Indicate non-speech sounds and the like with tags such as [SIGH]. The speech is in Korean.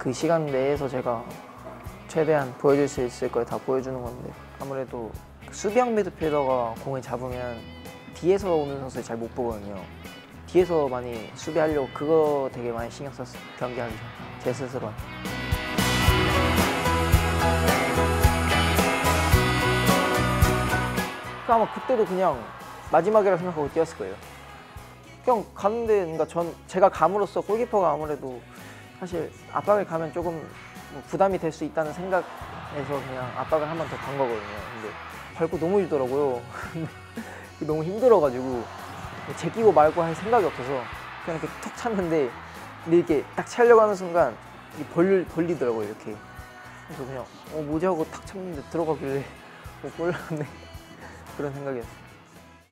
그 시간 내에서 제가 최대한 보여줄 수 있을 걸 다 보여주는 건데 아무래도 수비형 미드필더가 공을 잡으면 뒤에서 오는 선수 잘못 보거든요. 뒤에서 많이 수비하려고 그거 되게 많이 신경 썼어요. 경기하기 전. 제 스스로. 그 아마 그때도 그냥 마지막이라 생각하고 뛰었을 거예요. 그냥 가는데 그러니까 전 제가 감으로써 골키퍼가 아무래도 사실 압박을 가면 조금 뭐 부담이 될 수 있다는 생각에서 그냥 압박을 한 번 더 간 거거든요. 근데 밟고 넘어지더라고요. [LAUGHS] 너무 힘들어가지고 제끼고 말고 할 생각이 없어서 그냥 이렇게 툭 찼는데 근데 이렇게 딱 차려고 하는 순간 벌, 벌리더라고요 이렇게 그래서 그냥 어 뭐지 하고 탁 찼는데 들어가길래 [LAUGHS] 어, 골랐네 그런 생각이었어요